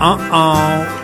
uh oh.